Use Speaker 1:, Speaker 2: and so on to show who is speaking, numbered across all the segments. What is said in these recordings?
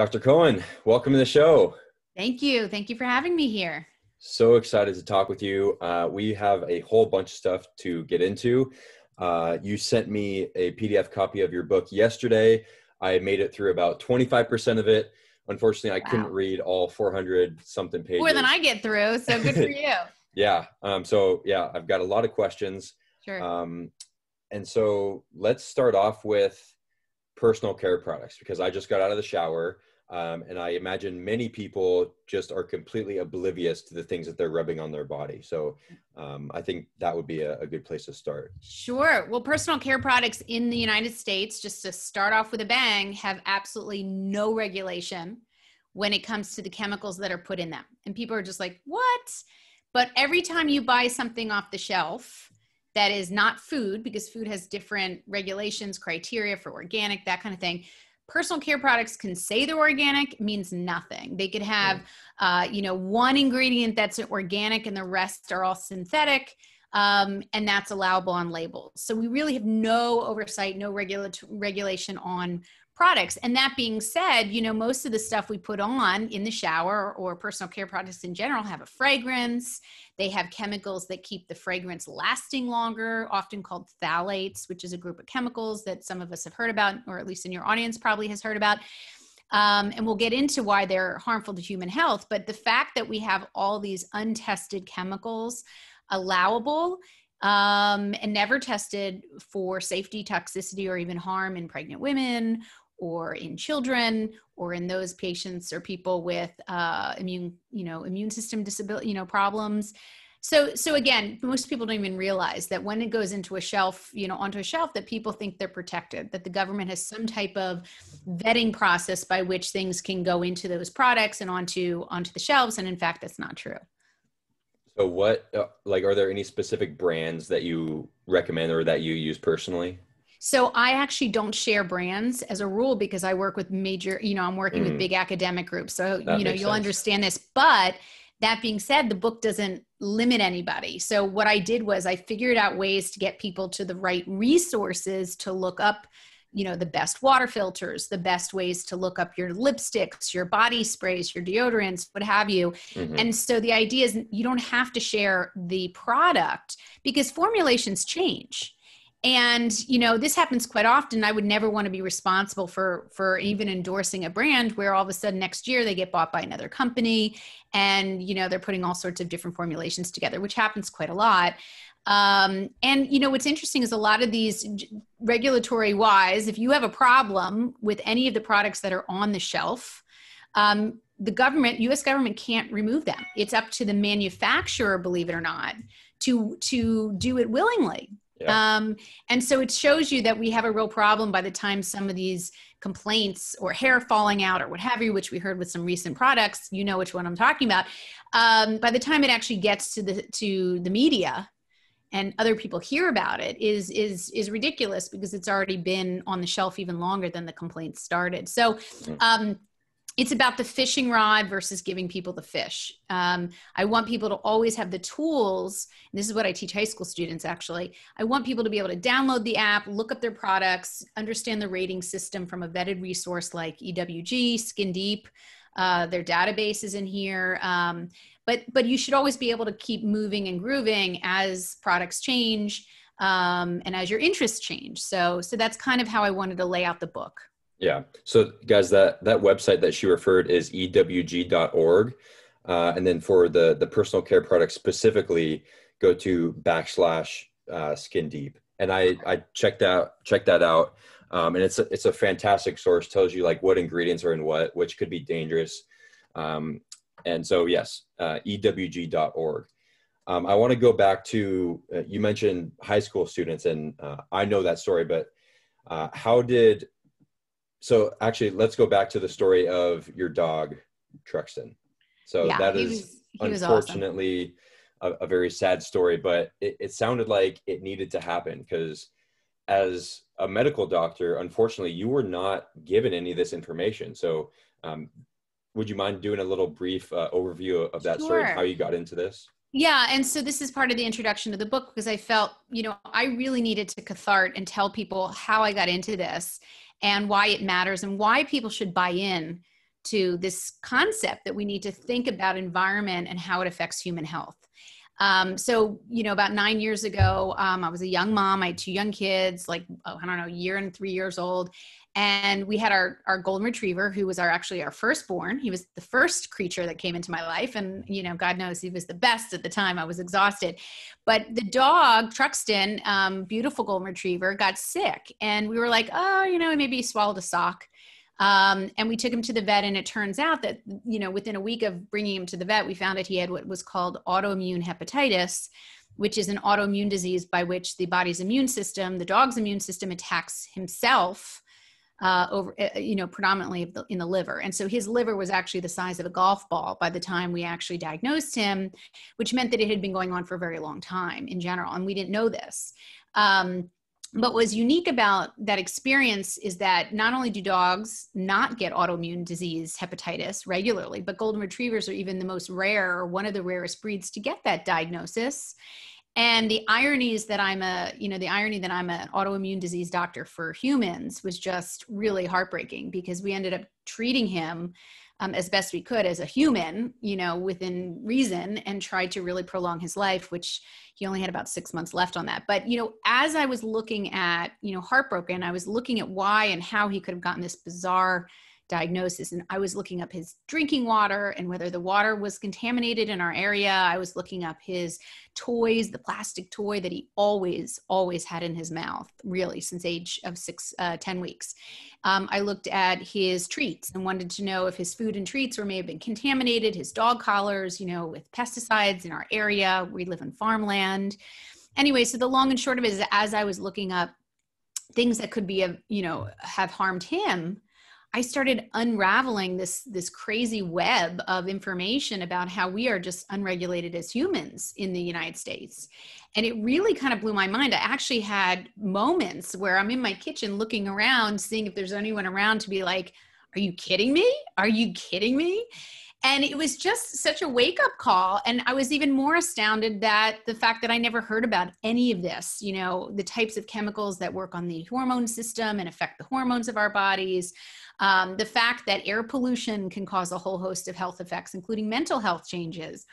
Speaker 1: Dr. Cohen, welcome to the show.
Speaker 2: Thank you. Thank you for having me here.
Speaker 1: So excited to talk with you. Uh, we have a whole bunch of stuff to get into. Uh, you sent me a PDF copy of your book yesterday. I made it through about 25% of it. Unfortunately, I wow. couldn't read all 400 something pages.
Speaker 2: More than I get through, so good for you.
Speaker 1: yeah. Um, so, yeah, I've got a lot of questions.
Speaker 2: Sure.
Speaker 1: Um, and so let's start off with personal care products because I just got out of the shower. Um, and I imagine many people just are completely oblivious to the things that they're rubbing on their body. So um, I think that would be a, a, good place to start.
Speaker 2: Sure. Well, personal care products in the United States, just to start off with a bang, have absolutely no regulation when it comes to the chemicals that are put in them. And people are just like, what? But every time you buy something off the shelf, that is not food because food has different regulations, criteria for organic, that kind of thing. Personal care products can say they're organic, means nothing. They could have, uh, you know, one ingredient that's organic and the rest are all synthetic. Um, and that's allowable on labels. So we really have no oversight, no regula- regulation on products. And that being said, you know, most of the stuff we put on in the shower or personal care products in general have a fragrance. They have chemicals that keep the fragrance lasting longer, often called phthalates, which is a group of chemicals that some of us have heard about, or at least in your audience probably has heard about. Um, and we'll get into why they're harmful to human health. But the fact that we have all these untested chemicals allowable um, and never tested for safety, toxicity, or even harm in pregnant women or in children or in those patients or people with uh, immune you know immune system disability you know problems. So so again most people don't even realize that when it goes into a shelf you know onto a shelf that people think they're protected that the government has some type of vetting process by which things can go into those products and onto onto the shelves and in fact that's not true.
Speaker 1: So what uh, like are there any specific brands that you recommend or that you use personally
Speaker 2: so I actually don't share brands as a rule because I work with major, you know, I'm working mm. with big academic groups. So, that you know, you'll sense. understand this. But that being said, the book doesn't limit anybody. So what I did was I figured out ways to get people to the right resources to look up you know the best water filters the best ways to look up your lipsticks your body sprays your deodorants what have you mm-hmm. and so the idea is you don't have to share the product because formulations change and you know this happens quite often. I would never want to be responsible for for even endorsing a brand where all of a sudden next year they get bought by another company and you know they're putting all sorts of different formulations together which happens quite a lot. Um, and you know what's interesting is a lot of these regulatory wise if you have a problem with any of the products that are on the shelf um, the government us government can't remove them. It's up to the manufacturer believe it or not to to do it willingly yeah. Um, and so it shows you that we have a real problem by the time some of these complaints or hair falling out or what have you, which we heard with some recent products, you know which one I'm talking about. Um, by the time it actually gets to the to the media and other people hear about it is is is ridiculous because it's already been on the shelf even longer than the complaints started. So mm. um, it's about the fishing rod versus giving people the fish. Um, I want people to always have the tools. this is what I teach high school students actually. I want people to be able to download the app, look up their products, understand the rating system from a vetted resource like EWG, Skin Deep. Uh, their database is in here. Um, but, but you should always be able to keep moving and grooving as products change um, and as your interests change. So, so that's kind of how I wanted to lay out the book.
Speaker 1: Yeah. So, guys, that that website that she referred is ewg.org, uh, and then for the the personal care products specifically, go to backslash uh, Skin Deep. And I I checked out checked that out, um, and it's a, it's a fantastic source. Tells you like what ingredients are in what, which could be dangerous. Um, and so, yes, uh, ewg.org. Um, I want to go back to uh, you mentioned high school students, and uh, I know that story, but uh, how did so actually let's go back to the story of your dog truxton so yeah, that is was, unfortunately awesome. a, a, very sad story but it, it sounded like it needed to happen because as a medical doctor unfortunately you were not given any of this information so um, would you mind doing a little brief uh, overview of that sure. story and how you got into this
Speaker 2: yeah, and so this is part of the introduction to the book because I felt, you know, I really needed to cathart and tell people how I got into this and why it matters and why people should buy in to this concept that we need to think about environment and how it affects human health. Um, so, you know, about nine years ago, um, I was a young mom. I had two young kids, like, oh, I don't know, a year and three years old. And we had our, our golden retriever, who was our actually our firstborn. He was the first creature that came into my life. And, you know, God knows he was the best at the time. I was exhausted. But the dog, Truxton, um, beautiful golden retriever, got sick. And we were like, oh, you know, maybe he swallowed a sock. Um, and we took him to the vet, and it turns out that, you know, within a week of bringing him to the vet, we found that he had what was called autoimmune hepatitis, which is an autoimmune disease by which the body's immune system, the dog's immune system, attacks himself. Uh, over, uh, you know, predominantly in the liver. And so his liver was actually the size of a golf ball by the time we actually diagnosed him, which meant that it had been going on for a very long time in general. And we didn't know this. Um, but what's unique about that experience is that not only do dogs not get autoimmune disease hepatitis regularly but golden retrievers are even the most rare or one of the rarest breeds to get that diagnosis. And the irony is that i'm a you know the irony that i'm an autoimmune disease doctor for humans was just really heartbreaking because we ended up treating him um, as best we could as a human, you know, within reason, and tried to really prolong his life, which he only had about six months left on that. But, you know, as I was looking at, you know, Heartbroken, I was looking at why and how he could have gotten this bizarre diagnosis and i was looking up his drinking water and whether the water was contaminated in our area. I was looking up his toys the plastic toy that he always always had in his mouth really since age of six uh, 10 weeks. Um, i looked at his treats and wanted to know if his food and treats were may have been contaminated his dog collars you know with pesticides in our area. We live in farmland. Anyway so the long and short of it is as i was looking up things that could be you know have harmed him I started unraveling this this crazy web of information about how we are just unregulated as humans in the United States. And it really kind of blew my mind. I actually had moments where I'm in my kitchen looking around seeing if there's anyone around to be like, "Are you kidding me? Are you kidding me?" And it was just such a wake up call. And I was even more astounded that the fact that I never heard about any of this, you know, the types of chemicals that work on the hormone system and affect the hormones of our bodies, um, the fact that air pollution can cause a whole host of health effects, including mental health changes,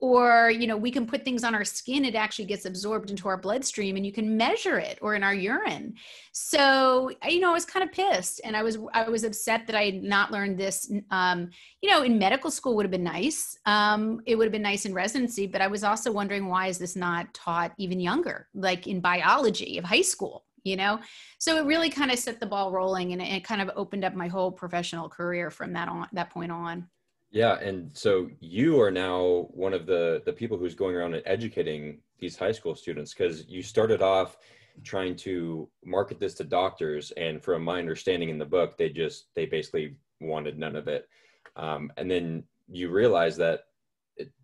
Speaker 2: or you know we can put things on our skin it actually gets absorbed into our bloodstream and you can measure it or in our urine. So you know i was kind of pissed and i was i was upset that i had not learned this um, you know in medical school would have been nice. Um, it would have been nice in residency but i was also wondering why is this not taught even younger like in biology of high school you know? So it really kind of set the ball rolling and it kind of opened up my whole professional career from that on that point on.
Speaker 1: Yeah, and so you are now one of the the people who's going around and educating these high school students because you started off trying to market this to doctors, and from my understanding in the book, they just they basically wanted none of it, um, and then you realize that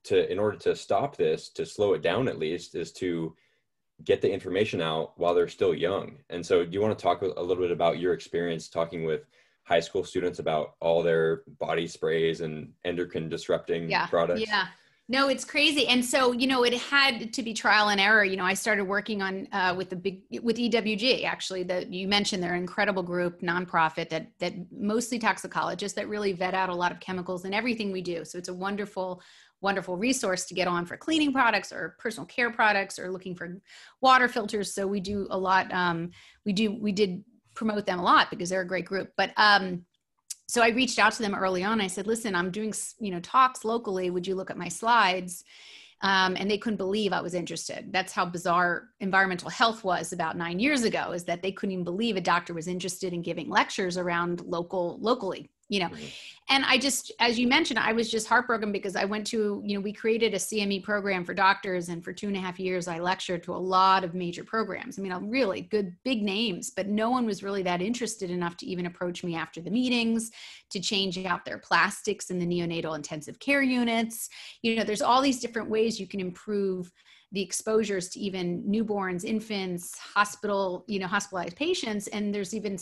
Speaker 1: to in order to stop this, to slow it down at least, is to get the information out while they're still young. And so, do you want to talk a little bit about your experience talking with high school students about all their body sprays and endocrine disrupting
Speaker 2: yeah.
Speaker 1: products.
Speaker 2: Yeah. No, it's crazy. And so, you know, it had to be trial and error. You know, I started working on uh, with the big with EWG actually that you mentioned they're an incredible group, nonprofit that that mostly toxicologists that really vet out a lot of chemicals in everything we do. So it's a wonderful wonderful resource to get on for cleaning products or personal care products or looking for water filters. So we do a lot. Um, we do we did promote them a lot because they're a great group. But um, so I reached out to them early on. I said, listen, I'm doing, you know, talks locally. Would you look at my slides? Um, and they couldn't believe I was interested. That's how bizarre environmental health was about nine years ago. Is that they couldn't even believe a doctor was interested in giving lectures around local locally you know? Mm-hmm. and i just as you mentioned i was just heartbroken because i went to you know we created a cme program for doctors and for two and a half years i lectured to a lot of major programs. I mean really good big names but no one was really that interested enough to even approach me after the meetings to change out their plastics in the neonatal intensive care units. You know there's all these different ways you can improve the exposures to even newborns infants hospital you know hospitalized patients and there's even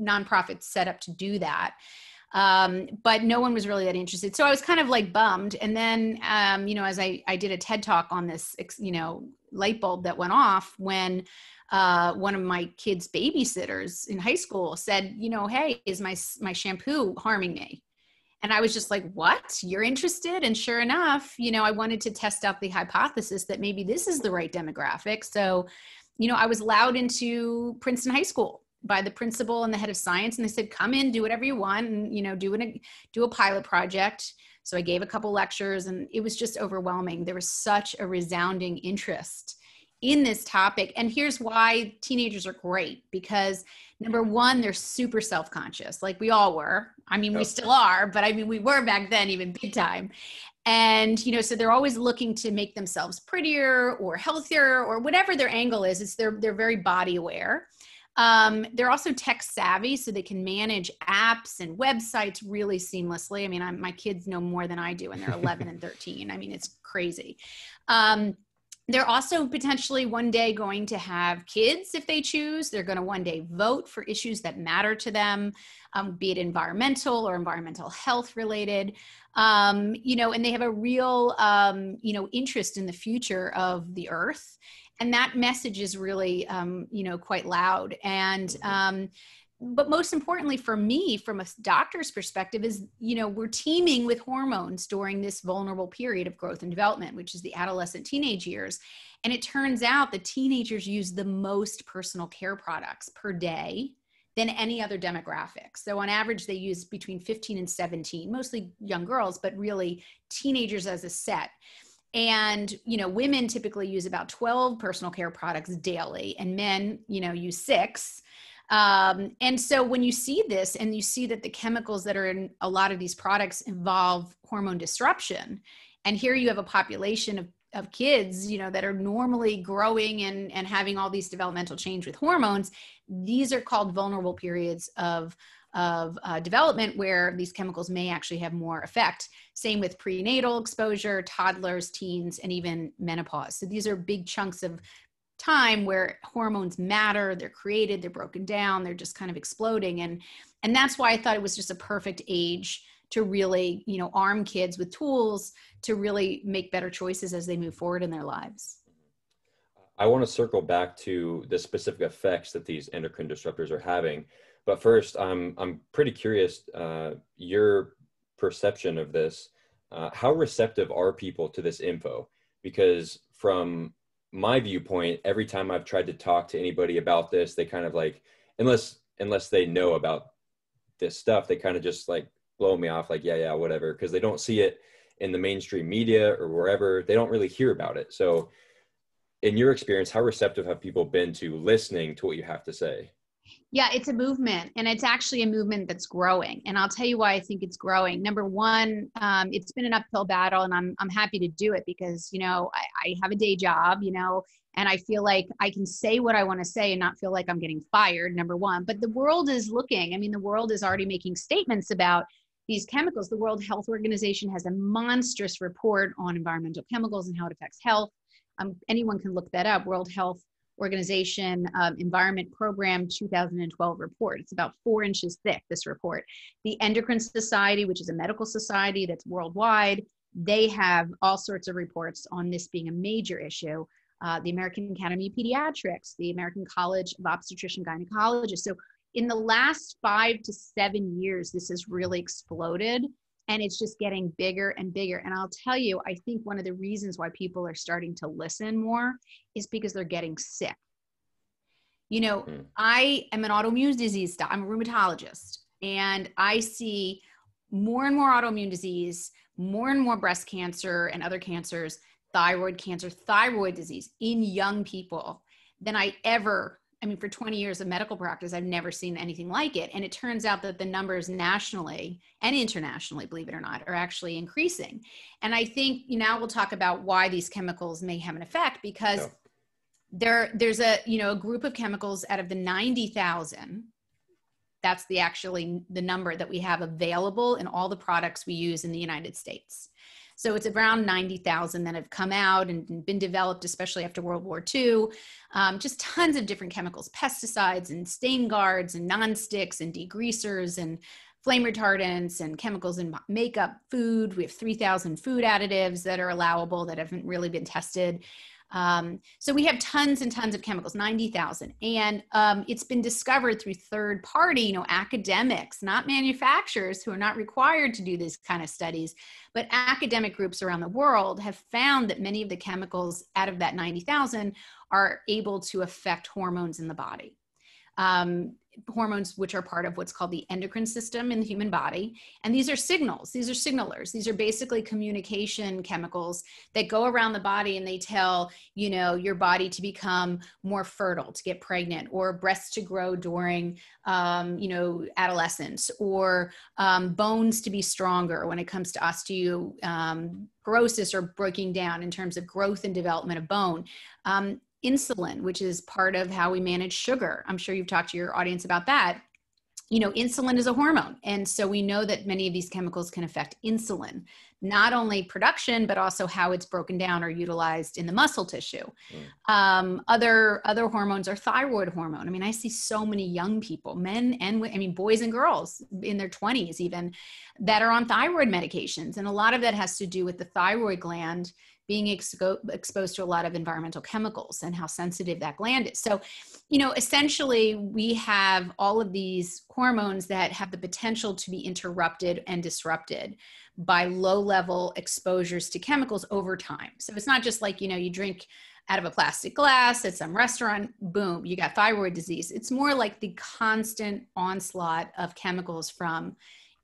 Speaker 2: nonprofits set up to do that um, but no one was really that interested. So I was kind of like bummed. And then, um, you know, as I, I did a TED talk on this, you know, light bulb that went off when uh, one of my kids' babysitters in high school said, you know, hey, is my my shampoo harming me? And I was just like, what? You're interested? And sure enough, you know, I wanted to test out the hypothesis that maybe this is the right demographic. So, you know, I was allowed into Princeton High School by the principal and the head of science and they said come in do whatever you want and you know do an, do a pilot project so i gave a couple lectures and it was just overwhelming there was such a resounding interest in this topic. And here's why teenagers are great because number one, they're super self conscious, like we all were. I mean, we still are, but I mean, we were back then, even big time. And, you know, so they're always looking to make themselves prettier or healthier or whatever their angle is. It's they're, they're very body aware. Um, they're also tech savvy, so they can manage apps and websites really seamlessly. I mean, I'm, my kids know more than I do, and they're 11 and 13. I mean, it's crazy. Um, they're also potentially one day going to have kids if they choose. They're going to one day vote for issues that matter to them, um, be it environmental or environmental health related. Um, you know, and they have a real, um, you know, interest in the future of the earth. And that message is really, um, you know, quite loud. And, um, but most importantly for me from a doctor's perspective is you know we're teeming with hormones during this vulnerable period of growth and development which is the adolescent teenage years. And it turns out that teenagers use the most personal care products per day than any other demographic. So on average they use between 15 and 17 mostly young girls but really teenagers as a set and you know women typically use about 12 personal care products daily and men you know use six. Um, and so when you see this and you see that the chemicals that are in a lot of these products involve hormone disruption, and here you have a population of, of kids, you know, that are normally growing and, and having all these developmental change with hormones, these are called vulnerable periods of of uh, development where these chemicals may actually have more effect. Same with prenatal exposure, toddlers, teens, and even menopause. So these are big chunks of time where hormones matter they're created they're broken down they're just kind of exploding and and that's why i thought it was just a perfect age to really you know arm kids with tools to really make better choices as they move forward in their lives
Speaker 1: i want to circle back to the specific effects that these endocrine disruptors are having but first i'm i'm pretty curious uh, your perception of this uh, how receptive are people to this info because from my viewpoint, every time I've tried to talk to anybody about this, they kind of like, unless unless they know about this stuff, they kind of just like blow me off, like, yeah, yeah, whatever, because they don't see it in the mainstream media or wherever. They don't really hear about it. So, in your experience, how receptive have people been to listening to what you have to say?
Speaker 2: Yeah, it's a movement, and it's actually a movement that's growing. And I'll tell you why I think it's growing. Number one, um, it's been an uphill battle, and I'm I'm happy to do it because you know I, I have a day job, you know, and I feel like I can say what I want to say and not feel like I'm getting fired. Number one, but the world is looking. I mean, the world is already making statements about these chemicals. The World Health Organization has a monstrous report on environmental chemicals and how it affects health. Um, anyone can look that up. World Health Organization um, Environment Program 2012 report. It's about four inches thick, this report. The Endocrine Society, which is a medical society that's worldwide, they have all sorts of reports on this being a major issue. Uh, the American Academy of Pediatrics, the American College of Obstetrician Gynecologists. So, in the last five to seven years, this has really exploded and it's just getting bigger and bigger and i'll tell you i think one of the reasons why people are starting to listen more is because they're getting sick you know mm. i am an autoimmune disease i'm a rheumatologist and i see more and more autoimmune disease more and more breast cancer and other cancers thyroid cancer thyroid disease in young people than i ever I mean, for 20 years of medical practice, I've never seen anything like it. And it turns out that the numbers nationally and internationally, believe it or not, are actually increasing. And I think you now we'll talk about why these chemicals may have an effect because yeah. there, there's a you know a group of chemicals out of the 90,000. That's the actually the number that we have available in all the products we use in the United States. So it's around 90,000 that have come out and been developed, especially after World War II. Um, just tons of different chemicals, pesticides and stain guards and non-sticks and degreasers and flame retardants and chemicals in makeup, food. We have 3,000 food additives that are allowable that haven't really been tested. Um, so we have tons and tons of chemicals, 90,000. And um, it's been discovered through third party, you know, academics, not manufacturers who are not required to do these kind of studies, but academic groups around the world have found that many of the chemicals out of that 90,000 are able to affect hormones in the body. Um, hormones which are part of what's called the endocrine system in the human body. And these are signals these are signalers. These are basically communication chemicals that go around the body and they tell you know your body to become more fertile to get pregnant or breasts to grow during um, you know adolescence or um, bones to be stronger when it comes to osteoporosis um, or breaking down in terms of growth and development of bone. Um, insulin, which is part of how we manage sugar. I'm sure you've talked to your audience about that. You know, insulin is a hormone. And so we know that many of these chemicals can affect insulin, not only production, but also how it's broken down or utilized in the muscle tissue. Mm. Um, other, other hormones are thyroid hormone. I mean, I see so many young people, men and I mean, boys and girls in their 20s even, that are on thyroid medications. And a lot of that has to do with the thyroid gland being expo- exposed to a lot of environmental chemicals and how sensitive that gland is. So, you know, essentially, we have all of these hormones that have the potential to be interrupted and disrupted by low level exposures to chemicals over time. So, it's not just like, you know, you drink out of a plastic glass at some restaurant, boom, you got thyroid disease. It's more like the constant onslaught of chemicals from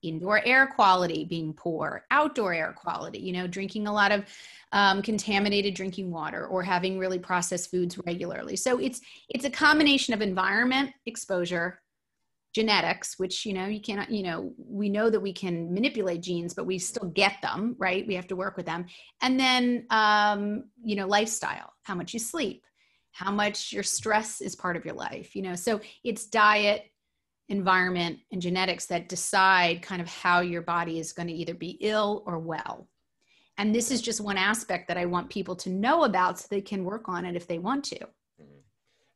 Speaker 2: indoor air quality being poor, outdoor air quality, you know, drinking a lot of um, contaminated drinking water or having really processed foods regularly. So it's it's a combination of environment exposure, genetics, which you know you cannot, you know, we know that we can manipulate genes, but we still get them, right? We have to work with them, and then um, you know lifestyle, how much you sleep, how much your stress is part of your life, you know. So it's diet, environment and genetics that decide kind of how your body is going to either be ill or well. And this is just one aspect that I want people to know about so they can work on it if they want to. Mm-hmm.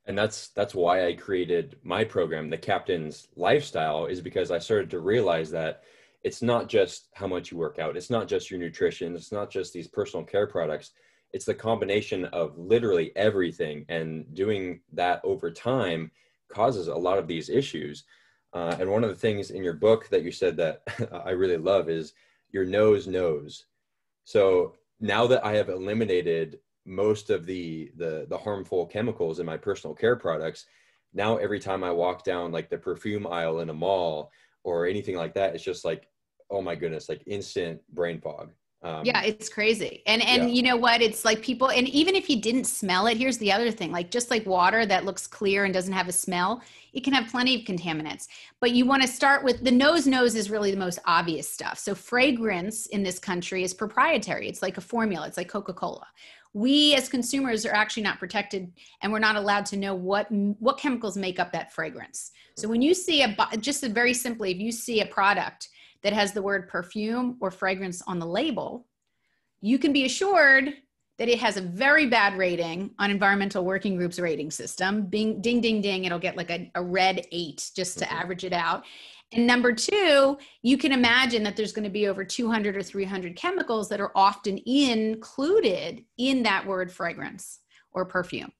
Speaker 1: And that's that's why I created my program, the Captain's Lifestyle, is because I started to realize that it's not just how much you work out, it's not just your nutrition, it's not just these personal care products. It's the combination of literally everything, and doing that over time causes a lot of these issues. Uh, and one of the things in your book that you said that I really love is your nose knows. So now that I have eliminated most of the, the the harmful chemicals in my personal care products, now every time I walk down like the perfume aisle in a mall or anything like that, it's just like, oh my goodness, like instant brain fog.
Speaker 2: Um, yeah, it's crazy. And and yeah. you know what? It's like people and even if you didn't smell it, here's the other thing. Like just like water that looks clear and doesn't have a smell, it can have plenty of contaminants. But you want to start with the nose nose is really the most obvious stuff. So fragrance in this country is proprietary. It's like a formula. It's like Coca-Cola. We as consumers are actually not protected and we're not allowed to know what what chemicals make up that fragrance. So when you see a just very simply if you see a product that has the word perfume or fragrance on the label, you can be assured that it has a very bad rating on environmental working groups rating system. Bing, ding ding ding it'll get like a, a red eight just to mm-hmm. average it out. And number two you can imagine that there's going to be over 200 or 300 chemicals that are often included in that word fragrance or perfume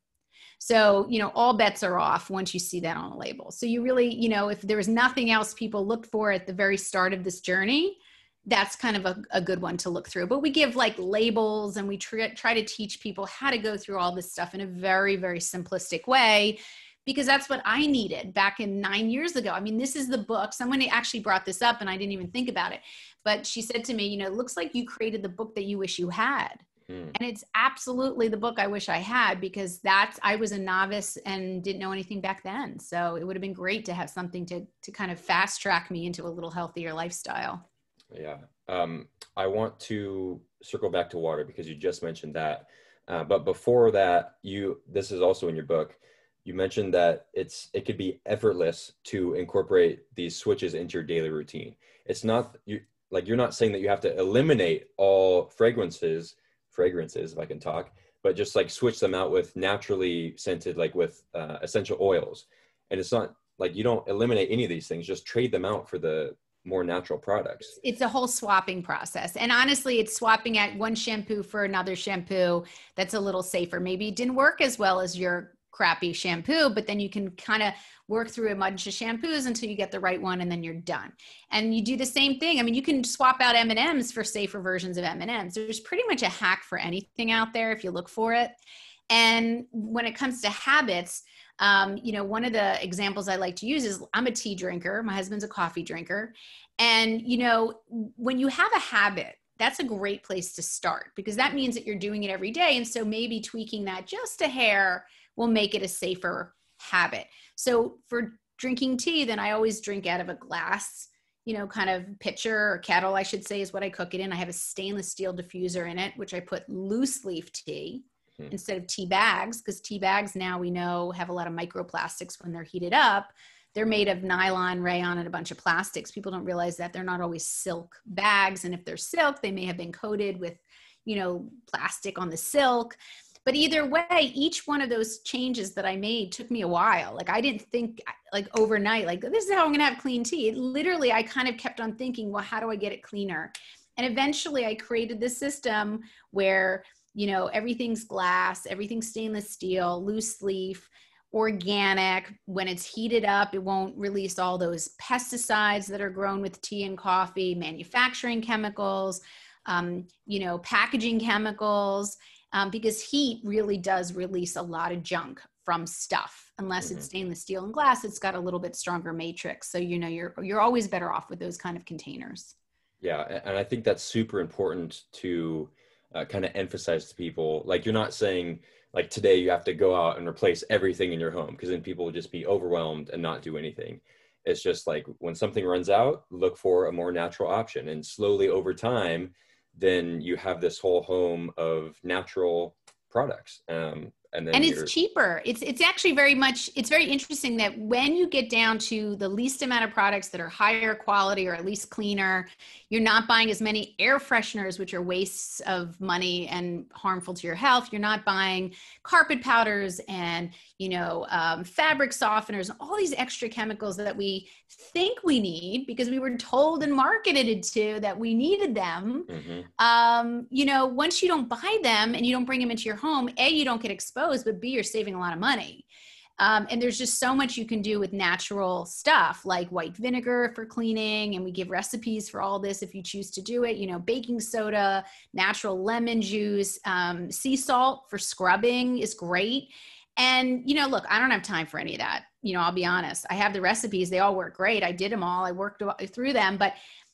Speaker 2: so, you know, all bets are off once you see that on a label. So, you really, you know, if there was nothing else people looked for at the very start of this journey, that's kind of a, a good one to look through. But we give like labels and we try to teach people how to go through all this stuff in a very, very simplistic way because that's what I needed back in nine years ago. I mean, this is the book. Someone actually brought this up and I didn't even think about it. But she said to me, you know, it looks like you created the book that you wish you had. Mm. And it's absolutely the book I wish I had because that's I was a novice and didn't know anything back then. So it would have been great to have something to to kind of fast track me into a little healthier lifestyle.
Speaker 1: Yeah. Um, I want to circle back to water because you just mentioned that. Uh, but before that, you this is also in your book. You mentioned that it's it could be effortless to incorporate these switches into your daily routine. It's not you like you're not saying that you have to eliminate all fragrances fragrances if i can talk but just like switch them out with naturally scented like with uh, essential oils and it's not like you don't eliminate any of these things just trade them out for the more natural products.
Speaker 2: It's a whole swapping process. And honestly, it's swapping at one shampoo for another shampoo that's a little safer. Maybe it didn't work as well as your crappy shampoo, but then you can kind of work through a bunch of shampoos until you get the right one and then you're done. And you do the same thing. I mean, you can swap out M&Ms for safer versions of M&Ms. There's pretty much a hack for anything out there if you look for it. And when it comes to habits, um, you know, one of the examples I like to use is I'm a tea drinker. My husband's a coffee drinker. And, you know, when you have a habit, that's a great place to start because that means that you're doing it every day. And so maybe tweaking that just a hair will make it a safer habit. So for drinking tea, then I always drink out of a glass, you know, kind of pitcher or kettle, I should say, is what I cook it in. I have a stainless steel diffuser in it, which I put loose leaf tea hmm. instead of tea bags, because tea bags now we know have a lot of microplastics when they're heated up. They're made of nylon, rayon, and a bunch of plastics. People don't realize that they're not always silk bags. And if they're silk, they may have been coated with, you know, plastic on the silk. But either way, each one of those changes that I made took me a while. Like I didn't think like overnight, like this is how I'm gonna have clean tea. It, literally, I kind of kept on thinking, well, how do I get it cleaner? And eventually I created this system where, you know, everything's glass, everything's stainless steel, loose leaf, organic. When it's heated up, it won't release all those pesticides that are grown with tea and coffee, manufacturing chemicals, um, you know, packaging chemicals um, because heat really does release a lot of junk from stuff. Unless mm-hmm. it's stainless steel and glass it's got a little bit stronger matrix. So you know you're you're always better off with those kind of containers.
Speaker 1: Yeah and i think that's super important to uh, kind of emphasize to people. Like you're not saying like today you have to go out and replace everything in your home because then people will just be overwhelmed and not do anything. It's just like when something runs out look for a more natural option. And slowly over time then you have this whole home of natural products. Um,
Speaker 2: and, and it's cheaper it's it's actually very much it's very interesting that when you get down to the least amount of products that are higher quality or at least cleaner you're not buying as many air fresheners which are wastes of money and harmful to your health you're not buying carpet powders and you know um, fabric softeners all these extra chemicals that we think we need because we were told and marketed to that we needed them mm-hmm. um, you know once you don't buy them and you don't bring them into your home a you don't get exposed but B, you're saving a lot of money. Um, and there's just so much you can do with natural stuff like white vinegar for cleaning. And we give recipes for all this if you choose to do it. You know, baking soda, natural lemon juice, um, sea salt for scrubbing is great. And, you know, look, I don't have time for any of that. You know, I'll be honest. I have the recipes, they all work great. I did them all, I worked through them. But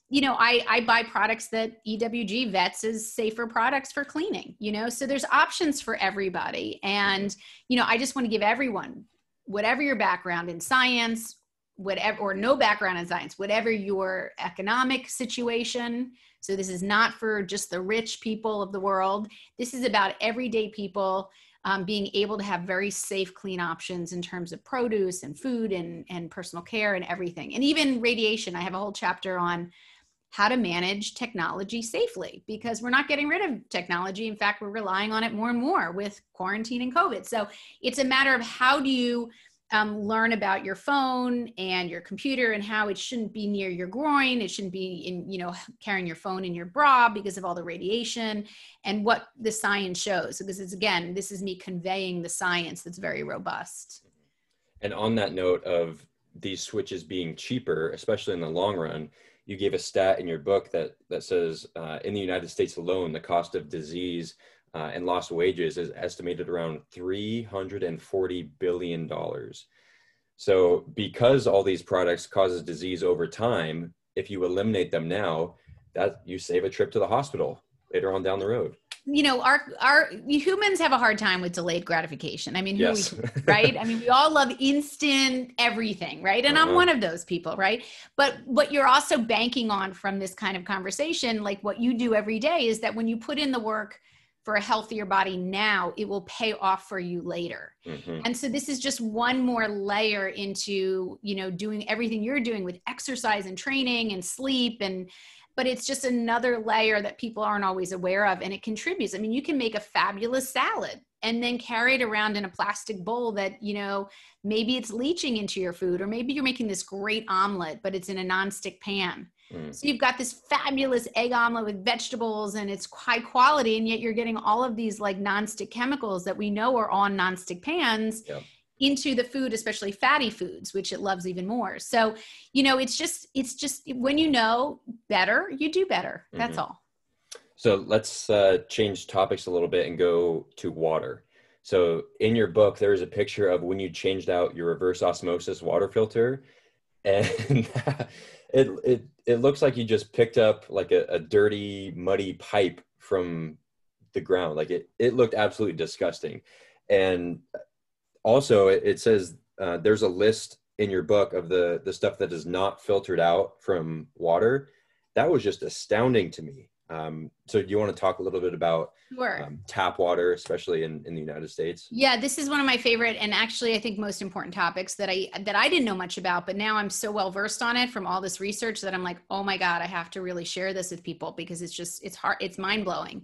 Speaker 2: you know, I, I buy products that EWG vets as safer products for cleaning, you know, so there's options for everybody. And, you know, I just want to give everyone, whatever your background in science, whatever, or no background in science, whatever your economic situation. So this is not for just the rich people of the world. This is about everyday people um, being able to have very safe, clean options in terms of produce and food and, and personal care and everything. And even radiation. I have a whole chapter on how to manage technology safely because we're not getting rid of technology. In fact, we're relying on it more and more with quarantine and COVID. So it's a matter of how do you um, learn about your phone and your computer and how it shouldn't be near your groin. It shouldn't be in, you know, carrying your phone in your bra because of all the radiation and what the science shows. So this is again, this is me conveying the science that's very robust.
Speaker 1: And on that note of these switches being cheaper, especially in the long run, you gave a stat in your book that that says uh, in the United States alone, the cost of disease uh, and lost wages is estimated around 340 billion dollars. So, because all these products causes disease over time, if you eliminate them now, that you save a trip to the hospital later on down the road
Speaker 2: you know our our humans have a hard time with delayed gratification i mean yes. we, right i mean we all love instant everything right and uh-huh. i'm one of those people right but what you're also banking on from this kind of conversation like what you do every day is that when you put in the work for a healthier body now it will pay off for you later mm-hmm. and so this is just one more layer into you know doing everything you're doing with exercise and training and sleep and but it's just another layer that people aren't always aware of and it contributes. I mean, you can make a fabulous salad and then carry it around in a plastic bowl that, you know, maybe it's leaching into your food or maybe you're making this great omelet but it's in a nonstick pan. Mm. So you've got this fabulous egg omelet with vegetables and it's high quality, and yet you're getting all of these like nonstick chemicals that we know are on nonstick pans. Yep into the food especially fatty foods which it loves even more so you know it's just it's just when you know better you do better that's mm-hmm. all
Speaker 1: so let's uh, change topics a little bit and go to water. So in your book there is a picture of when you changed out your reverse osmosis water filter and it it it looks like you just picked up like a, a dirty muddy pipe from the ground. Like it it looked absolutely disgusting. And also it, it says uh, there's a list in your book of the the stuff that is not filtered out from water. That was just astounding to me um, so do you want to talk a little bit about sure. um, tap water especially in, in the united states
Speaker 2: yeah this is one of my favorite and actually i think most important topics that i that i didn't know much about but now i'm so well versed on it from all this research that i'm like oh my god i have to really share this with people because it's just it's hard it's mind-blowing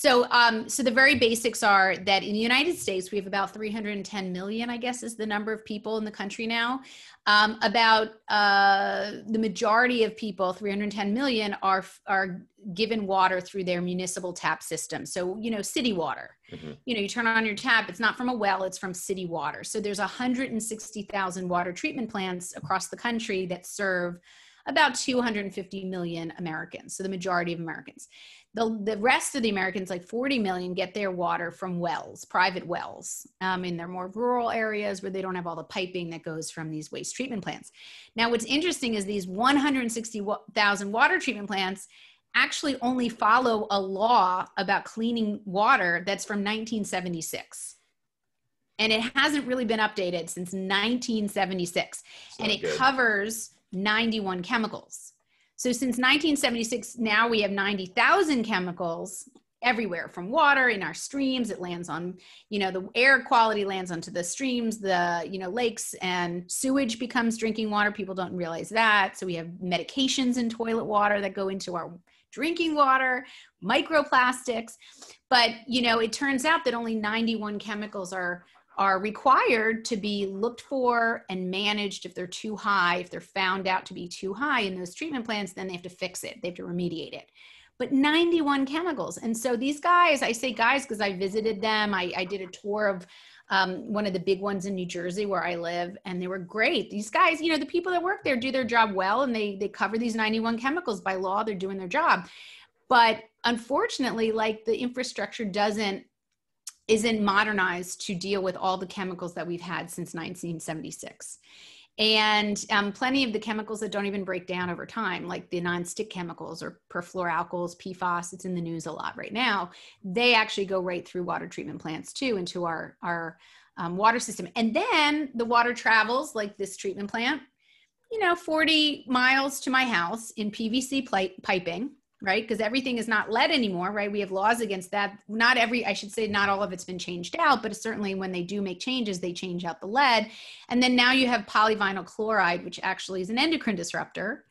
Speaker 2: so, um, so the very basics are that in the United States, we have about 310 million, I guess, is the number of people in the country now. Um, about uh, the majority of people, 310 million, are are given water through their municipal tap system. So, you know, city water. Mm-hmm. You know, you turn on your tap; it's not from a well; it's from city water. So, there's 160,000 water treatment plants across the country that serve about 250 million Americans, so the majority of Americans. The, the rest of the Americans, like 40 million, get their water from wells, private wells, um, in their more rural areas where they don't have all the piping that goes from these waste treatment plants. Now, what's interesting is these 160,000 water treatment plants actually only follow a law about cleaning water that's from 1976 and it hasn't really been updated since 1976 and it good. covers 91 chemicals. So since 1976, now we have 90,000 chemicals everywhere from water in our streams it lands on you know the air quality lands onto the streams the you know lakes and sewage becomes drinking water. People don't realize that. So we have medications in toilet water that go into our drinking water microplastics. But you know it turns out that only 91 chemicals are are required to be looked for and managed if they're too high. If they're found out to be too high in those treatment plants, then they have to fix it, they have to remediate it. But 91 chemicals. And so these guys, I say guys because I visited them, I, I did a tour of um, one of the big ones in New Jersey where I live, and they were great. These guys, you know, the people that work there do their job well, and they they cover these 91 chemicals by law. They're doing their job, but unfortunately, like the infrastructure doesn't isn't modernized to deal with all the chemicals that we've had since 1976 and um, plenty of the chemicals that don't even break down over time like the non-stick chemicals or perfluoroalkyls, pfas it's in the news a lot right now they actually go right through water treatment plants too into our our um, water system. And then the water travels like this treatment plant you know 40 miles to my house in pvc piping right? Because everything is not lead anymore, right? We have laws against that. Not every, I should say, not all of it's been changed out, but certainly when they do make changes, they change out the lead. And then now you have polyvinyl chloride, which actually is an endocrine disruptor,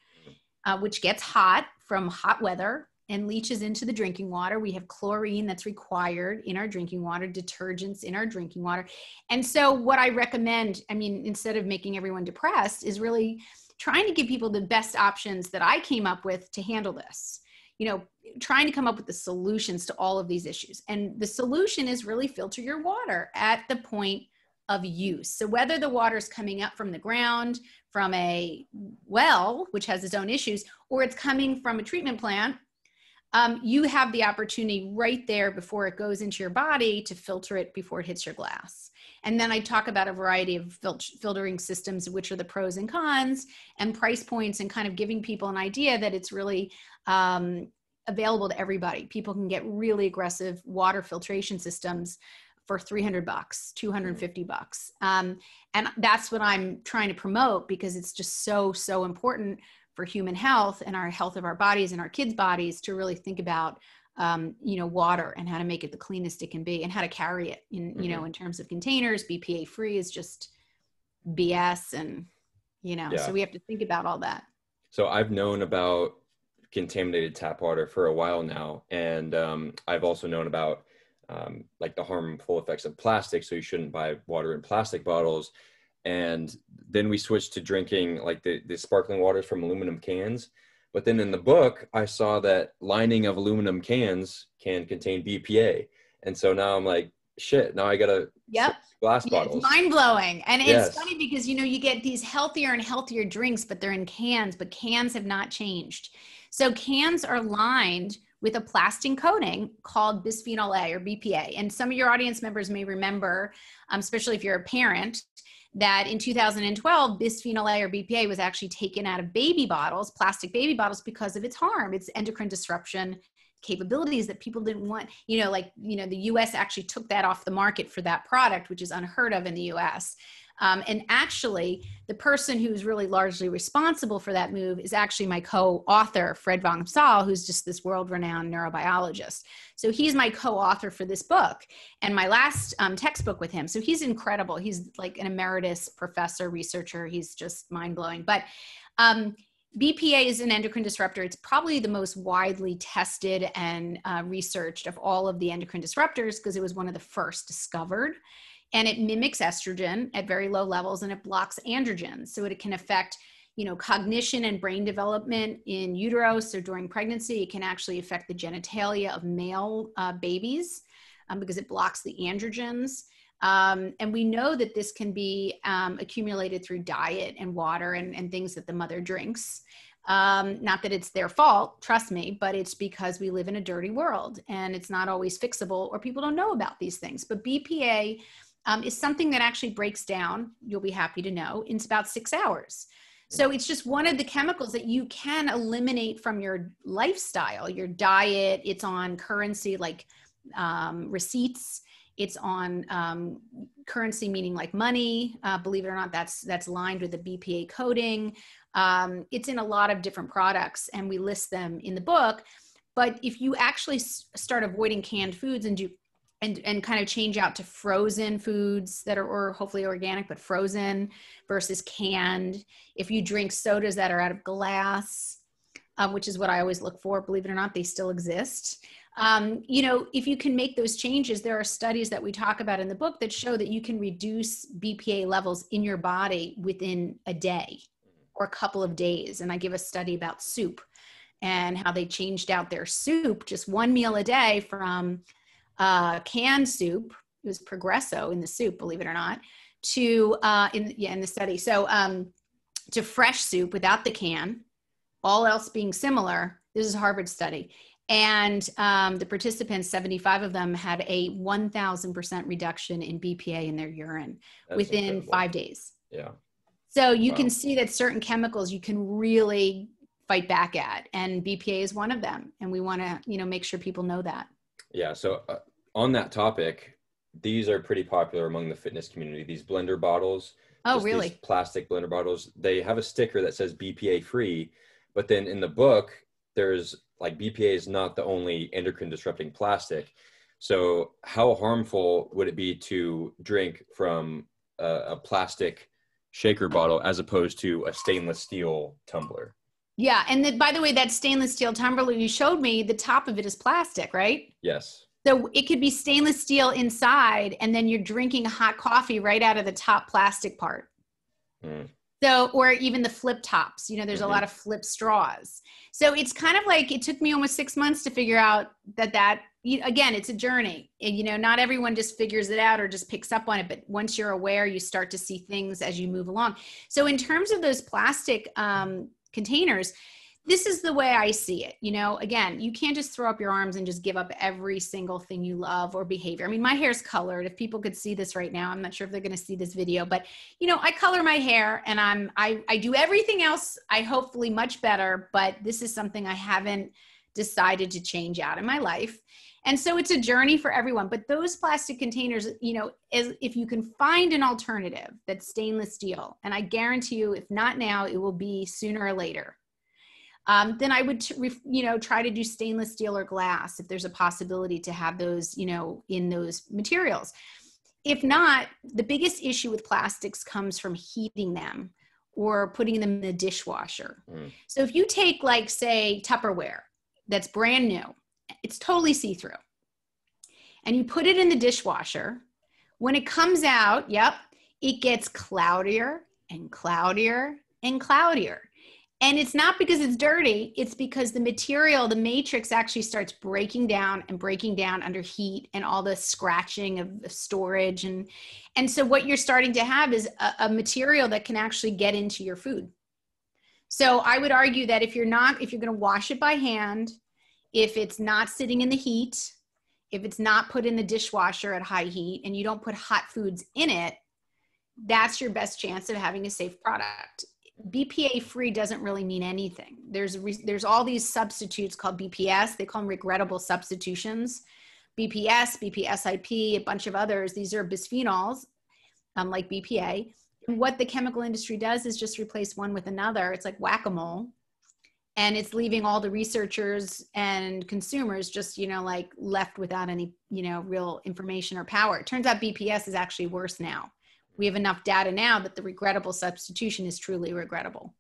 Speaker 2: uh, which gets hot from hot weather and leaches into the drinking water. We have chlorine that's required in our drinking water, detergents in our drinking water. And so, what I recommend, I mean, instead of making everyone depressed, is really trying to give people the best options that I came up with to handle this you know trying to come up with the solutions to all of these issues and the solution is really filter your water at the point of use so whether the water is coming up from the ground from a well which has its own issues or it's coming from a treatment plant um, you have the opportunity right there before it goes into your body to filter it before it hits your glass. And then I talk about a variety of fil- filtering systems, which are the pros and cons and price points, and kind of giving people an idea that it's really um, available to everybody. People can get really aggressive water filtration systems for 300 bucks 250 bucks um, and that's what i'm trying to promote because it's just so so important for human health and our health of our bodies and our kids bodies to really think about um, you know water and how to make it the cleanest it can be and how to carry it in mm-hmm. you know mm-hmm. in terms of containers bpa free is just bs and you know yeah. so we have to think about all that
Speaker 1: so i've known about contaminated tap water for a while now, and um, I've also known about um, like the harmful effects of plastic. So you shouldn't buy water in plastic bottles. And then we switched to drinking like the, the sparkling waters from aluminum cans. But then in the book, I saw that lining of aluminum cans can contain BPA. And so now I'm like, shit, now I gotta
Speaker 2: yep.
Speaker 1: glass
Speaker 2: yeah,
Speaker 1: bottles.
Speaker 2: mind blowing. And yes. it's funny because you know you get these healthier and healthier drinks, but they're in cans, but cans have not changed. So cans are lined with a plastic coating called bisphenol A or BPA. And some of your audience members may remember, um, especially if you're a parent, that in 2012, bisphenol A or BPA was actually taken out of baby bottles, plastic baby bottles, because of its harm, its endocrine disruption capabilities that people didn't want. You know, like, you know, the US actually took that off the market for that product, which is unheard of in the US. Um, and actually, the person who's really largely responsible for that move is actually my co author, Fred vom Saal, who's just this world renowned neurobiologist. So he's my co author for this book and my last um, textbook with him. So he's incredible. He's like an emeritus professor, researcher. He's just mind blowing. But um, BPA is an endocrine disruptor. It's probably the most widely tested and uh, researched of all of the endocrine disruptors because it was one of the first discovered and it mimics estrogen at very low levels and it blocks androgens so it can affect you know cognition and brain development in utero so during pregnancy it can actually affect the genitalia of male uh, babies um, because it blocks the androgens um, and we know that this can be um, accumulated through diet and water and, and things that the mother drinks um, not that it's their fault, trust me, but it's because we live in a dirty world and it's not always fixable or people don't know about these things. But BPA um, is something that actually breaks down, you'll be happy to know, in about six hours. So it's just one of the chemicals that you can eliminate from your lifestyle, your diet. It's on currency like um, receipts. It's on um, currency, meaning like money. Uh, believe it or not, that's that's lined with the BPA coating. Um, it's in a lot of different products, and we list them in the book. But if you actually start avoiding canned foods and do and and kind of change out to frozen foods that are or hopefully organic but frozen versus canned if you drink sodas that are out of glass um, which is what i always look for believe it or not they still exist um, you know if you can make those changes there are studies that we talk about in the book that show that you can reduce bpa levels in your body within a day or a couple of days and i give a study about soup and how they changed out their soup just one meal a day from uh, canned soup. It was Progresso in the soup, believe it or not, to uh, in yeah in the study. So um, to fresh soup without the can, all else being similar. This is a Harvard study, and um, the participants, 75 of them, had a 1,000% reduction in BPA in their urine That's within incredible. five days.
Speaker 1: Yeah.
Speaker 2: So you wow. can see that certain chemicals you can really fight back at, and BPA is one of them. And we want to, you know, make sure people know that.
Speaker 1: Yeah. So uh, on that topic, these are pretty popular among the fitness community. These blender bottles.
Speaker 2: Oh, really?
Speaker 1: Plastic blender bottles. They have a sticker that says BPA free, but then in the book, there's like BPA is not the only endocrine disrupting plastic. So, how harmful would it be to drink from a, a plastic shaker bottle as opposed to a stainless steel tumbler?
Speaker 2: Yeah, and then, by the way, that stainless steel tumbler you showed me, the top of it is plastic, right?
Speaker 1: Yes.
Speaker 2: So it could be stainless steel inside, and then you're drinking hot coffee right out of the top plastic part. Mm. So, or even the flip tops, you know, there's mm-hmm. a lot of flip straws. So it's kind of like it took me almost six months to figure out that that, again, it's a journey. And, you know, not everyone just figures it out or just picks up on it, but once you're aware, you start to see things as you move along. So, in terms of those plastic um, containers, this is the way I see it. You know, again, you can't just throw up your arms and just give up every single thing you love or behavior. I mean, my hair's colored. If people could see this right now, I'm not sure if they're going to see this video, but you know, I color my hair and I'm I I do everything else I hopefully much better, but this is something I haven't decided to change out in my life. And so it's a journey for everyone, but those plastic containers, you know, is, if you can find an alternative that's stainless steel, and I guarantee you if not now, it will be sooner or later um, then I would, you know, try to do stainless steel or glass if there's a possibility to have those, you know, in those materials. If not, the biggest issue with plastics comes from heating them or putting them in the dishwasher. Mm. So if you take, like, say, Tupperware that's brand new, it's totally see through, and you put it in the dishwasher, when it comes out, yep, it gets cloudier and cloudier and cloudier And it's not because it's dirty, it's because the material, the matrix actually starts breaking down and breaking down under heat and all the scratching of, storage. And, and so what you're starting to have is a, a material that can actually get into your food. So I would argue that if you're not, if you're going to wash it by hand, if it's not sitting in the heat, if it's not put in the dishwasher at high heat and you don't put hot foods in it, that's your best chance of having a safe product. BPA free doesn't really mean anything. There's there's all these substitutes called BPS. They call them regrettable substitutions. BPS, BPSIP, a bunch of others. These are bisphenols, um, like BPA. And what the chemical industry does is just replace one with another. It's like whack a mole, and it's leaving all the researchers and consumers just you know like left without any you know real information or power. It turns out BPS is actually worse now we have enough data now that the regrettable substitution is truly regrettable.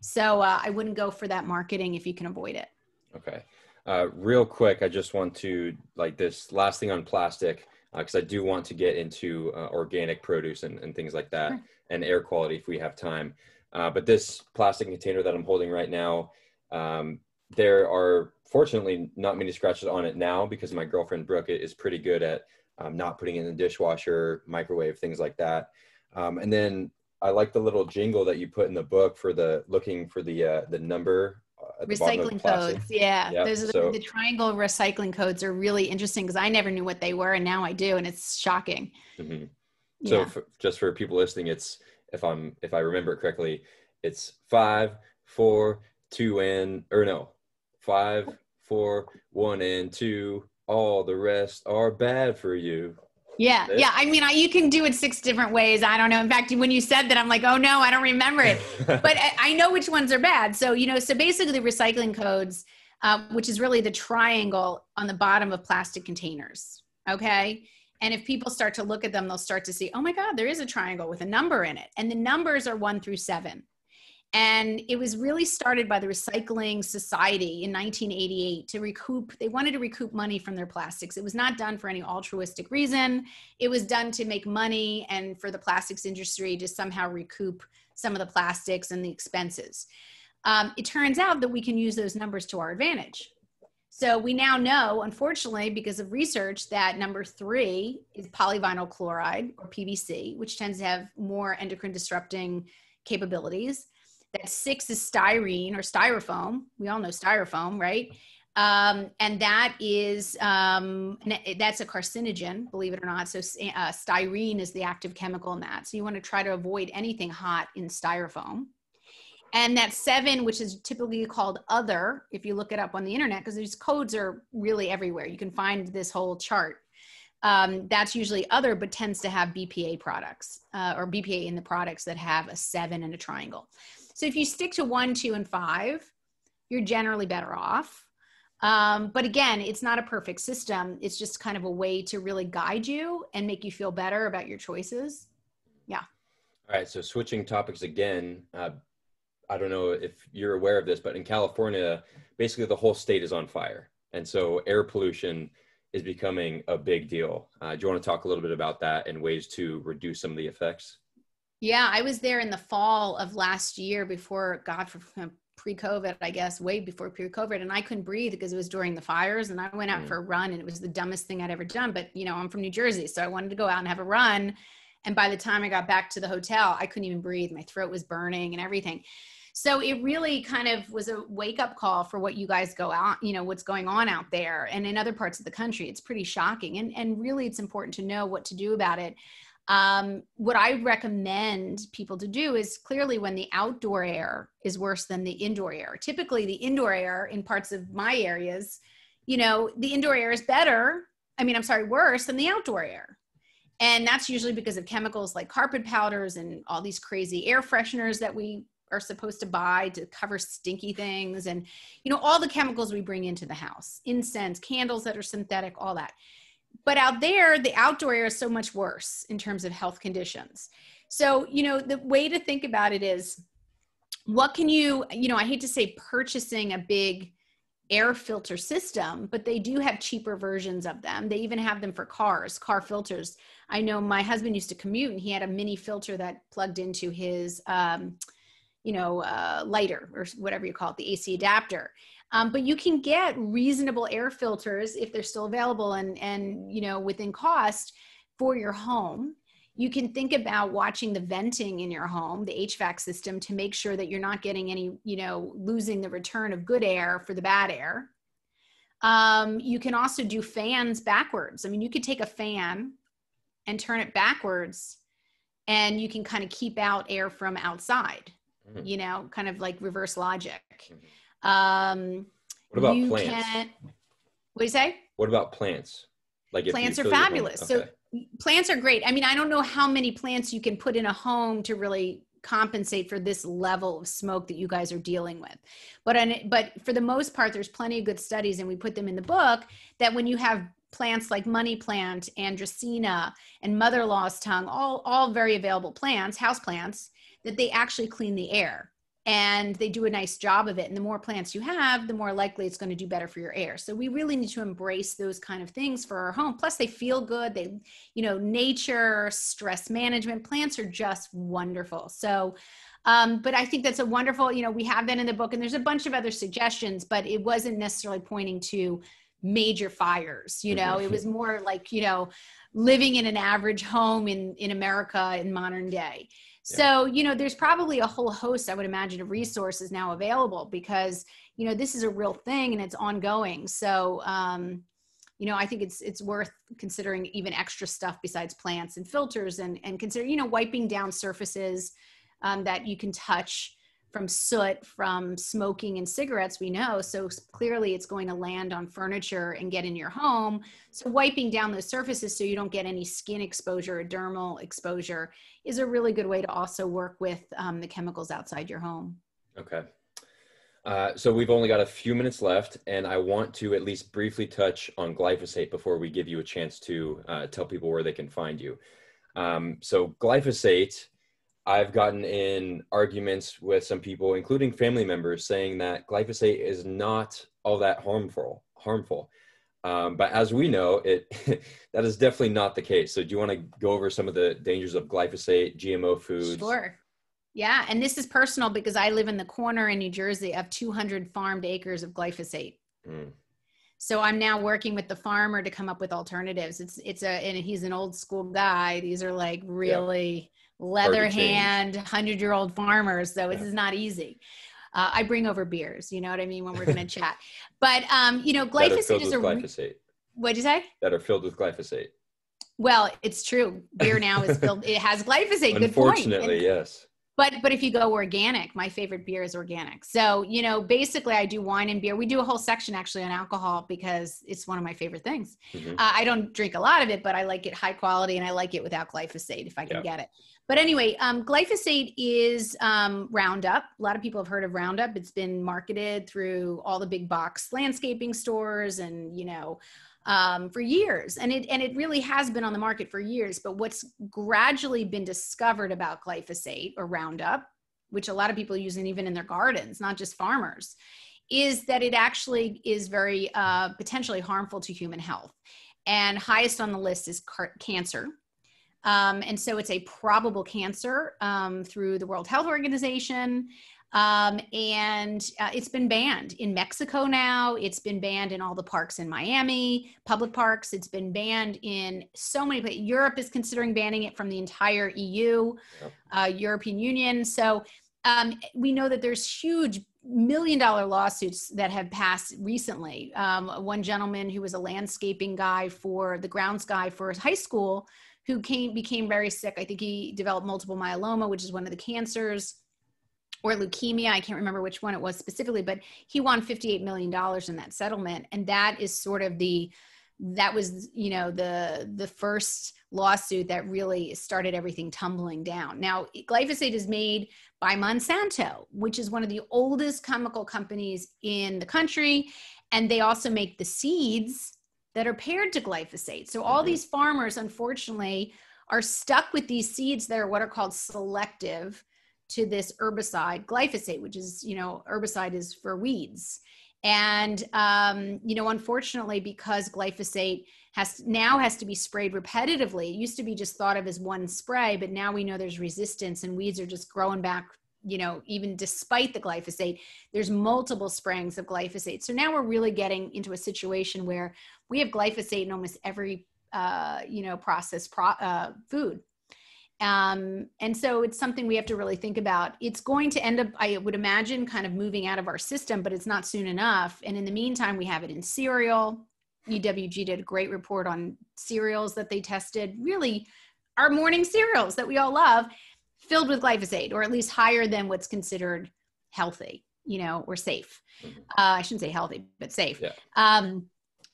Speaker 2: So uh, I wouldn't go for that marketing if you can avoid it.
Speaker 1: Okay. Uh, real quick, I just want to like this last thing on plastic because uh, I do want to get into uh, organic produce and, and, things like that sure. and air quality if we have time. Uh, but this plastic container that I'm holding right now, um, there are fortunately not many scratches on it now because my girlfriend Brooke is pretty good at um, not putting in the dishwasher, microwave, things like that. Um, and then I like the little jingle that you put in the book for the looking for the uh, the number.
Speaker 2: Uh, recycling codes, yeah. Yep. Those so, the, the, triangle recycling codes are really interesting because I never knew what they were, and now I do, and it's shocking. Mm-hmm.
Speaker 1: So, yeah. for, just for people listening, it's if I'm if I remember it correctly, it's five, four, two, and or no, five, four, one, and two, all the rest are bad for you.
Speaker 2: Yeah, yeah. I mean, I, you can do it six different ways. I don't know. In fact, when you said that, I'm like, oh no, I don't remember it. but I, I, know which ones are bad. So you know, so basically, the recycling codes, uh, which is really the triangle on the bottom of plastic containers. Okay. And if people start to look at them, they'll start to see, oh my God, there is a triangle with a number in it. And the numbers are one through seven. And it was really started by the Recycling Society in 1988 to recoup, they wanted to recoup money from their plastics. It was not done for any altruistic reason. It was done to make money and for the plastics industry to somehow recoup some of the plastics and the expenses. Um, it turns out that we can use those numbers to our advantage. So we now know, unfortunately, because of research, that number three is polyvinyl chloride or PVC, which tends to have more endocrine disrupting capabilities. That six is styrene or styrofoam. We all know styrofoam, right? Um, and that is um, that's a carcinogen, believe it or not. So uh, styrene is the active chemical in that. So you want to try to avoid anything hot in styrofoam. And that seven, which is typically called other, if you look it up on the internet, because these codes are really everywhere. You can find this whole chart. Um, that's usually other, but tends to have BPA products uh, or BPA in the products that have a seven and a triangle. So if you stick to one, two, and five, you're generally better off. Um, but again, it's not a perfect system. It's just kind of a way to really guide you and make you feel better about your choices. Yeah.
Speaker 1: All right. So switching topics again. Uh, I don't know if you're aware of this, but in California, basically the whole state is on fire. And so air pollution is becoming a big deal. Uh, do you want to talk a little bit about that and ways to reduce some of the effects?
Speaker 2: Yeah, I was there in the fall of last year before, God, for pre-COVID, I guess, way before pre-COVID, and I couldn't breathe because it was during the fires. And I went out mm. for a run, and it was the dumbest thing I'd ever done. But you know, I'm from New Jersey, so I wanted to go out and have a run. And by the time I got back to the hotel, I couldn't even breathe. My throat was burning and everything. So it really kind of was a wake up call for what you guys go out, you know, what's going on out there and in other parts of the country. It's pretty shocking. And, and really, it's important to know what to do about it. Um, what I recommend people to do is clearly when the outdoor air is worse than the indoor air. Typically, the indoor air in parts of my areas, you know, the indoor air is better. I mean, I'm sorry, worse than the outdoor air. And that's usually because of chemicals like carpet powders and all these crazy air fresheners that we are supposed to buy to cover stinky things and you know all the chemicals we bring into the house incense candles that are synthetic all that but out there the outdoor air is so much worse in terms of health conditions. So you know the way to think about it is what can you you know i hate to say purchasing a big air filter system but they do have cheaper versions of them. They even have them for cars car filters. I know my husband used to commute and he had a mini filter that plugged into his um, you know, uh, lighter or whatever you call it, the AC adapter. Um, but you can get reasonable air filters if they're still available and and you know within cost for your home. You can think about watching the venting in your home, the HVAC system, to make sure that you're not getting any, you know, losing the return of good air for the bad air. Um, you can also do fans backwards. I mean, you could take a fan and turn it backwards, and you can kind of keep out air from outside. Mm-hmm. You know, kind of like reverse logic. Mm-hmm. Um,
Speaker 1: what about plants? Can,
Speaker 2: what do you say?
Speaker 1: What about plants?
Speaker 2: Like plants are fabulous. Okay. So plants are great. I mean, I don't know how many plants you can put in a home to really compensate for this level of smoke that you guys are dealing with. But on, but for the most part, there's plenty of good studies, and we put them in the book that when you have plants like money plant and Dracaena and mother-in-law's tongue, all all very available plants, house plants, that they actually clean the air and they do a nice job of it. And the more plants you have the more likely it's going to do better for your air. So we really need to embrace those kind of things for our home. Plus they feel good. They you know nature stress management plants are just wonderful. So um, but i think that's a wonderful you know we have that in the book and there's a bunch of other suggestions but it wasn't necessarily pointing to major fires you know? It was more like you know living in an average home in in america in modern day so, you know, there's probably a whole host, I would imagine, of resources now available because, you know, this is a real thing and it's ongoing. So, um, you know, I think it's it's worth considering even extra stuff besides plants and filters and and consider, you know, wiping down surfaces um, that you can touch from soot from smoking and cigarettes we know. So clearly it's going to land on furniture and get in your home. So wiping down those surfaces so you don't get any skin exposure or dermal exposure is a really good way to also work with um, the chemicals outside your home.
Speaker 1: Okay. Uh, so we've only got a few minutes left and i want to at least briefly touch on glyphosate before we give you a chance to uh, tell people where they can find you. Um, so glyphosate I've gotten in arguments with some people, including family members, saying that glyphosate is not all that harmful. Harmful, um, but as we know, it that is definitely not the case. So, do you want to go over some of the dangers of glyphosate, GMO foods?
Speaker 2: Sure. Yeah, and this is personal because I live in the corner in New Jersey of 200 farmed acres of glyphosate. Mm. So I'm now working with the farmer to come up with alternatives. It's it's a and he's an old school guy. These are like really leather hand, hundred year old farmers. So yeah. this is not easy. Uh, I bring over beers, you know what I mean, when we're going to chat. But um, you know, glyphosate is a
Speaker 1: glyphosate.
Speaker 2: What'd you say?
Speaker 1: That are filled with glyphosate.
Speaker 2: Well, it's true. Beer now is filled. It has glyphosate. Good
Speaker 1: point. Unfortunately, yes
Speaker 2: but but if you go organic my favorite beer is organic so you know basically i do wine and beer we do a whole section actually on alcohol because it's one of my favorite things mm-hmm. uh, i don't drink a lot of it but i like it high quality and i like it without glyphosate if i can get it but anyway um, glyphosate is um, roundup a lot of people have heard of roundup it's been marketed through all the big box landscaping stores and you know um, for years, and it and it really has been on the market for years. But what's gradually been discovered about glyphosate or Roundup, which a lot of people use even in their gardens, not just farmers, is that it actually is very uh, potentially harmful to human health. And highest on the list is car- cancer. Um, and so it's a probable cancer um, through the World Health Organization. Um, and uh, it's been banned in Mexico now. It's been banned in all the parks in Miami, public parks. It's been banned in so many. But Europe is considering banning it from the entire EU, uh, European Union. So um, we know that there's huge million dollar lawsuits that have passed recently. Um, one gentleman who was a landscaping guy for the grounds guy for his high school, who came became very sick. I think he developed multiple myeloma, which is one of the cancers or leukemia. I can't remember which one it was specifically, but he won $58 million in that settlement. And that is sort of the, that was, you know, the, the first lawsuit that really started everything tumbling down. Now, glyphosate is made by Monsanto, which is one of the oldest chemical companies in the country. And they also make the seeds that are paired to glyphosate. So all mm-hmm. these farmers, unfortunately, are stuck with these seeds that are what are called selective to this herbicide glyphosate which is you know herbicide is for weeds and um, you know unfortunately because glyphosate has now has to be sprayed repetitively it used to be just thought of as one spray but now we know there's resistance and weeds are just growing back you know, even despite the glyphosate, there's multiple sprayings of glyphosate. So now we're really getting into a situation where we have glyphosate in almost every, uh, you know, processed pro- uh, food. Um, and so it's something we have to really think about. It's going to end up, I would imagine, kind of moving out of our system, but it's not soon enough. And in the meantime, we have it in cereal. EWG did a great report on cereals that they tested, really our morning cereals that we all love, filled with glyphosate, or at least higher than what's considered healthy, you know, or safe. Mm-hmm. Uh, I shouldn't say healthy, but safe. Yeah. Um,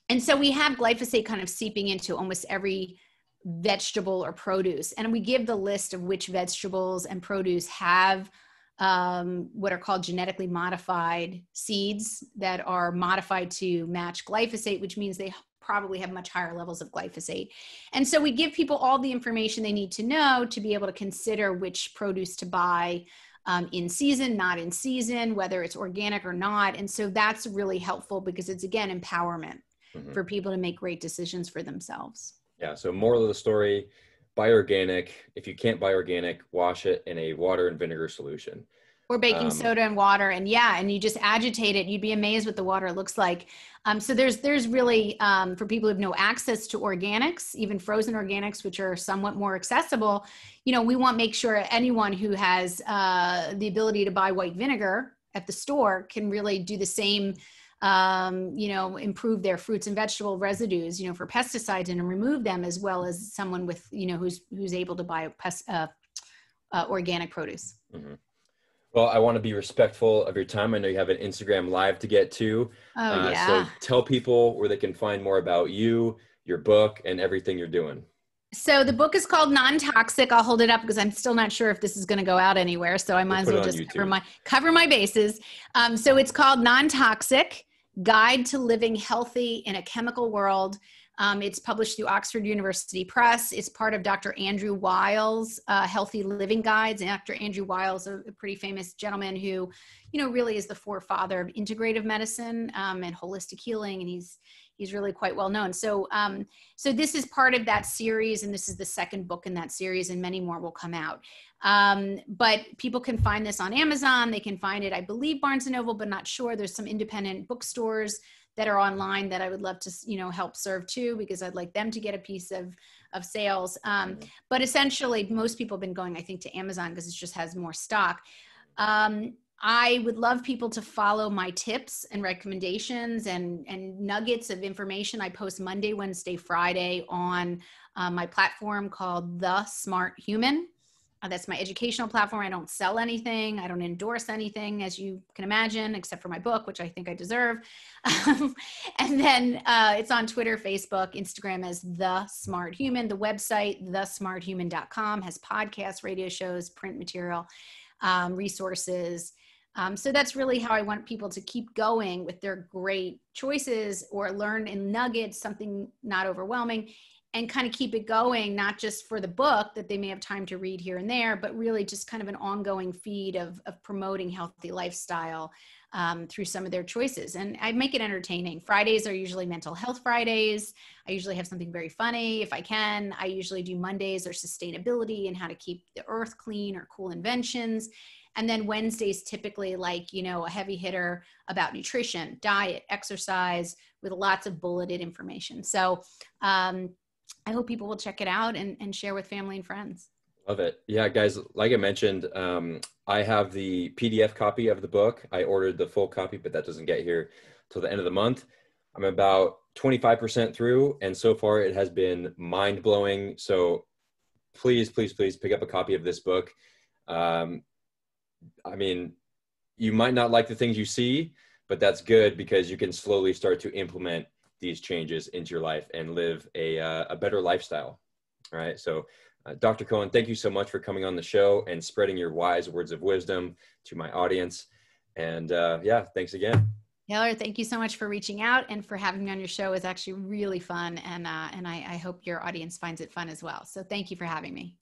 Speaker 2: and so we have glyphosate kind of seeping into almost every vegetable or produce. And we give the list of which vegetables and produce have um, what are called genetically modified seeds that are modified to match glyphosate, which means they probably have much higher levels of glyphosate. And so we give people all the information they need to know to be able to consider which produce to buy um, in season, not in season, whether it's organic or not. And so that's really helpful because it's again empowerment mm-hmm. for people to make great decisions for themselves.
Speaker 1: Yeah. So moral of the story, buy organic. If you can't buy organic, wash it in a water and vinegar solution.
Speaker 2: Or baking um, soda and water, and yeah, and you just agitate it. You'd be amazed what the water looks like. Um, so there's there's really um, for people who have no access to organics, even frozen organics, which are somewhat more accessible. You know, we want to make sure anyone who has uh, the ability to buy white vinegar at the store can really do the same um, you know, improve their fruits and vegetable residues, you know, for pesticides and remove them as well as someone with, you know, who's, who's able to buy pest, uh, uh, organic produce. Mm-hmm.
Speaker 1: Well, I want to be respectful of your time. I know you have an Instagram live to get to.
Speaker 2: Oh, uh, yeah. So
Speaker 1: tell people where they can find more about you, your book, and everything you're doing.
Speaker 2: So the book is called Non-Toxic. I'll hold it up because I'm still not sure if this is going to go out anywhere. So I might we'll as well just cover my cover my bases. Um, so it's called Non-Toxic Guide to Living Healthy in a Chemical World. Um, it's published through Oxford University Press. It's part of Dr. Andrew Weil's uh, Healthy Living Guides. And Dr. Andrew Weil's a, a pretty famous gentleman who, you know, really is the forefather of integrative medicine um, and holistic healing. And he's he's really quite well known. So, um, so this is part of that series, and this is the second book in that series, and many more will come out. Um, but people can find this on Amazon. They can find it, I believe, Barnes and Noble, but not sure. There's some independent bookstores that are online that I would love to, you know, help serve too, because I'd like them to get a piece of of sales. Um, mm-hmm. but essentially, most people have been going, I think, to Amazon because it just has more stock. Um, I would love people to follow my tips and recommendations and, and nuggets of information I post Monday, Wednesday, Friday on uh, my platform called The Smart Human. Uh, that's my educational platform. I don't sell anything. I don't endorse anything, as you can imagine, except for my book, which I think I deserve. and then uh, it's on Twitter, Facebook, Instagram as The Smart Human. The website, thesmarthuman.com, has podcasts, radio shows, print material, um, resources um, so that's really how I want people to keep going with their great choices or learn in nuggets, something not overwhelming, and kind of keep it going, not just for the book that they may have time to read here and there, but really just kind of an ongoing feed of, of promoting healthy lifestyle um, through some of their choices. And I make it entertaining. Fridays are usually mental health Fridays. I usually have something very funny if I can. I usually do Mondays or sustainability and how to keep the earth clean or cool inventions. And then Wednesdays, typically like, you know, a heavy hitter about nutrition, diet, exercise with lots of bulleted information. So um, I hope people will check it out and, and share with family and friends.
Speaker 1: Love it. Yeah, guys, like I mentioned, um, I have the PDF copy of the book. I ordered the full copy, but that doesn't get here till the end of the month. I'm about 25% through, and so far it has been mind blowing. So please, please, please pick up a copy of this book. Um, I mean, you might not like the things you see, but that's good because you can slowly start to implement these changes into your life and live a, uh, a better lifestyle. All right. So, uh, Dr. Cohen, thank you so much for coming on the show and spreading your wise words of wisdom to my audience. And uh, yeah, thanks again.
Speaker 2: Taylor, thank you so much for reaching out and for having me on your show. It's actually really fun, and uh, and I, I hope your audience finds it fun as well. So thank you for having me.